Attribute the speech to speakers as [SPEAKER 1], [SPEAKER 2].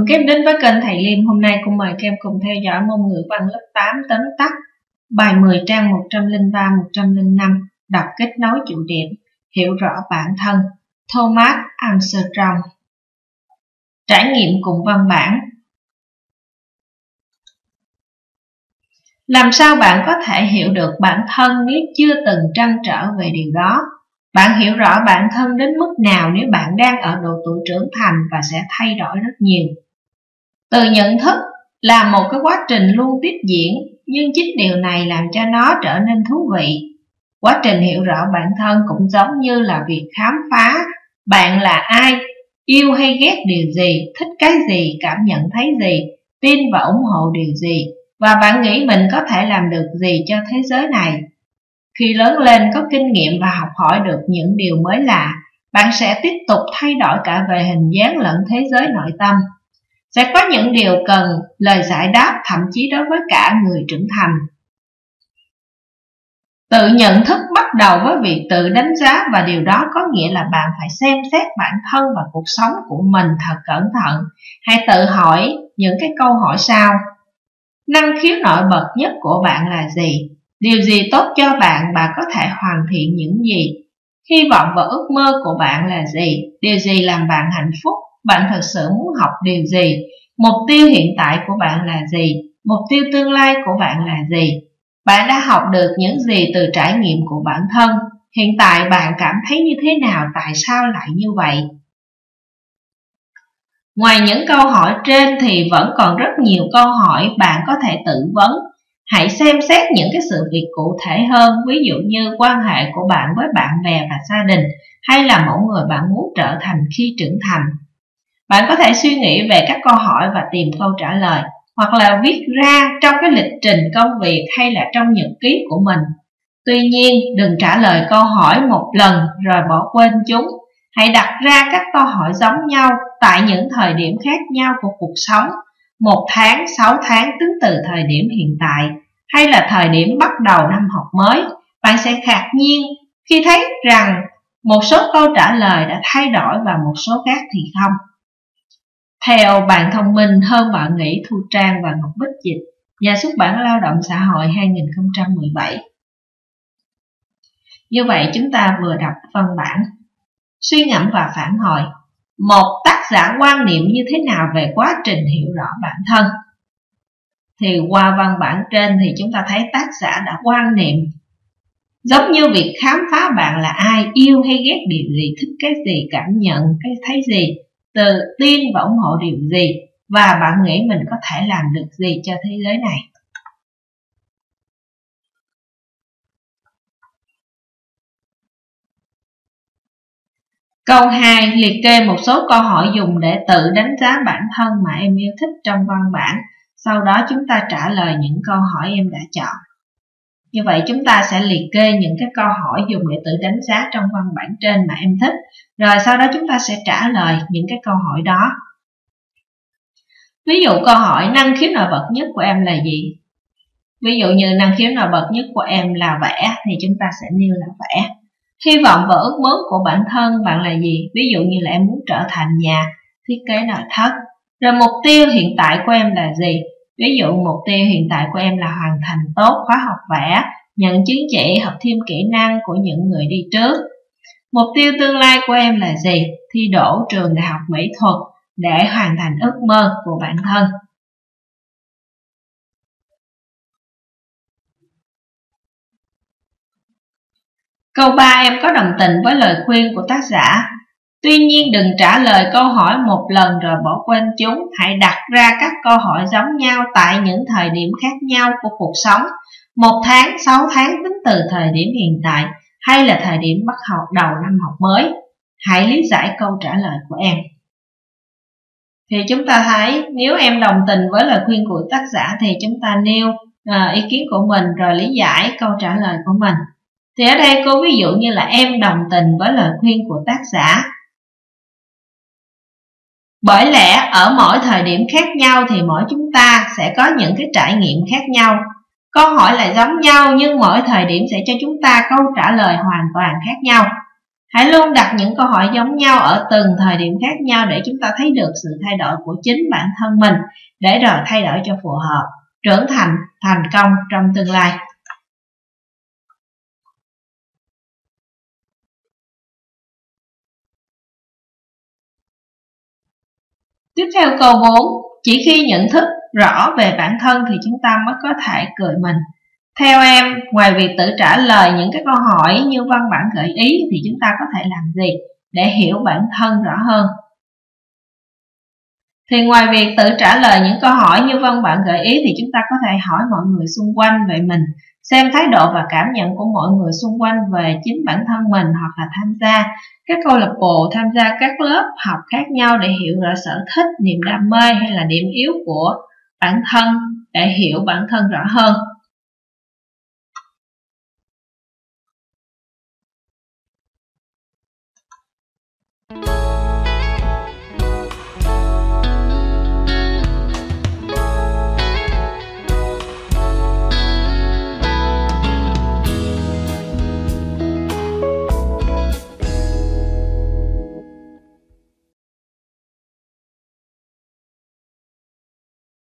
[SPEAKER 1] mừng các em đến với kênh Thầy Liêm. Hôm nay cùng mời các em cùng theo dõi môn ngữ văn lớp 8 tóm tắt bài 10 trang 103-105 đọc kết nối chủ điểm, hiểu rõ bản thân. Thomas Armstrong Trải nghiệm cùng văn bản Làm sao bạn có thể hiểu được bản thân nếu chưa từng trăn trở về điều đó? Bạn hiểu rõ bản thân đến mức nào nếu bạn đang ở độ tuổi trưởng thành và sẽ thay đổi rất nhiều. Từ nhận thức là một cái quá trình luôn tiếp diễn, nhưng chính điều này làm cho nó trở nên thú vị. Quá trình hiểu rõ bản thân cũng giống như là việc khám phá bạn là ai, yêu hay ghét điều gì, thích cái gì, cảm nhận thấy gì, tin và ủng hộ điều gì, và bạn nghĩ mình có thể làm được gì cho thế giới này. Khi lớn lên có kinh nghiệm và học hỏi được những điều mới lạ, bạn sẽ tiếp tục thay đổi cả về hình dáng lẫn thế giới nội tâm. Sẽ có những điều cần lời giải đáp thậm chí đối với cả người trưởng thành. Tự nhận thức bắt đầu với việc tự đánh giá và điều đó có nghĩa là bạn phải xem xét bản thân và cuộc sống của mình thật cẩn thận. Hãy tự hỏi những cái câu hỏi sau. Năng khiếu nổi bật nhất của bạn là gì? Điều gì tốt cho bạn, bạn có thể hoàn thiện những gì? Hy vọng và ước mơ của bạn là gì? Điều gì làm bạn hạnh phúc? Bạn thật sự muốn học điều gì? Mục tiêu hiện tại của bạn là gì? Mục tiêu tương lai của bạn là gì? Bạn đã học được những gì từ trải nghiệm của bản thân? Hiện tại bạn cảm thấy như thế nào? Tại sao lại như vậy? Ngoài những câu hỏi trên thì vẫn còn rất nhiều câu hỏi bạn có thể tự vấn Hãy xem xét những cái sự việc cụ thể hơn, ví dụ như quan hệ của bạn với bạn bè và gia đình, hay là mẫu người bạn muốn trở thành khi trưởng thành. Bạn có thể suy nghĩ về các câu hỏi và tìm câu trả lời, hoặc là viết ra trong cái lịch trình công việc hay là trong nhật ký của mình. Tuy nhiên, đừng trả lời câu hỏi một lần rồi bỏ quên chúng. Hãy đặt ra các câu hỏi giống nhau tại những thời điểm khác nhau của cuộc sống một tháng, 6 tháng tính từ thời điểm hiện tại hay là thời điểm bắt đầu năm học mới, bạn sẽ ngạc nhiên khi thấy rằng một số câu trả lời đã thay đổi và một số khác thì không. Theo bạn thông minh hơn bạn nghĩ Thu Trang và Ngọc Bích Dịch, nhà xuất bản Lao động Xã hội 2017. Như vậy chúng ta vừa đọc văn bản, suy ngẫm và phản hồi. Một tác giả quan niệm như thế nào về quá trình hiểu rõ bản thân? Thì qua văn bản trên thì chúng ta thấy tác giả đã quan niệm. Giống như việc khám phá bạn là ai yêu hay ghét điều gì thích cái gì cảm nhận cái thấy gì? Tự tin và ủng hộ điều gì và bạn nghĩ mình có thể làm được gì cho thế giới này Câu 2. Liệt kê một số câu hỏi dùng để tự đánh giá bản thân mà em yêu thích trong văn bản. Sau đó chúng ta trả lời những câu hỏi em đã chọn. Như vậy chúng ta sẽ liệt kê những cái câu hỏi dùng để tự đánh giá trong văn bản trên mà em thích. Rồi sau đó chúng ta sẽ trả lời những cái câu hỏi đó. Ví dụ câu hỏi năng khiếu nổi bật nhất của em là gì? Ví dụ như năng khiếu nổi bật nhất của em là vẽ, thì chúng ta sẽ nêu là vẽ. Hy vọng và ước muốn của bản thân bạn là gì? Ví dụ như là em muốn trở thành nhà, thiết kế nội thất. Rồi mục tiêu hiện tại của em là gì? Ví dụ mục tiêu hiện tại của em là hoàn thành tốt khóa học vẽ, nhận chứng chỉ, học thêm kỹ năng của những người đi trước. Mục tiêu tương lai của em là gì? Thi đỗ trường đại học mỹ thuật để hoàn thành ước mơ của bản thân. Câu 3 em có đồng tình với lời khuyên của tác giả. Tuy nhiên đừng trả lời câu hỏi một lần rồi bỏ quên chúng. Hãy đặt ra các câu hỏi giống nhau tại những thời điểm khác nhau của cuộc sống. Một tháng, sáu tháng tính từ thời điểm hiện tại hay là thời điểm bắt học đầu năm học mới. Hãy lý giải câu trả lời của em. Thì chúng ta thấy nếu em đồng tình với lời khuyên của tác giả thì chúng ta nêu à, ý kiến của mình rồi lý giải câu trả lời của mình. Thì ở đây cô ví dụ như là em đồng tình với lời khuyên của tác giả. Bởi lẽ ở mỗi thời điểm khác nhau thì mỗi chúng ta sẽ có những cái trải nghiệm khác nhau. Câu hỏi là giống nhau nhưng mỗi thời điểm sẽ cho chúng ta câu trả lời hoàn toàn khác nhau. Hãy luôn đặt những câu hỏi giống nhau ở từng thời điểm khác nhau để chúng ta thấy được sự thay đổi của chính bản thân mình để rồi thay đổi cho phù hợp, trưởng thành, thành công trong tương lai. Tiếp theo câu 4, chỉ khi nhận thức rõ về bản thân thì chúng ta mới có thể cười mình. Theo em, ngoài việc tự trả lời những cái câu hỏi như văn bản gợi ý thì chúng ta có thể làm gì để hiểu bản thân rõ hơn? Thì ngoài việc tự trả lời những câu hỏi như văn bản gợi ý thì chúng ta có thể hỏi mọi người xung quanh về mình, xem thái độ và cảm nhận của mọi người xung quanh về chính bản thân mình hoặc là tham gia các câu lạc bộ, tham gia các lớp học khác nhau để hiểu rõ sở thích, niềm đam mê hay là điểm yếu của bản thân để hiểu bản thân rõ hơn.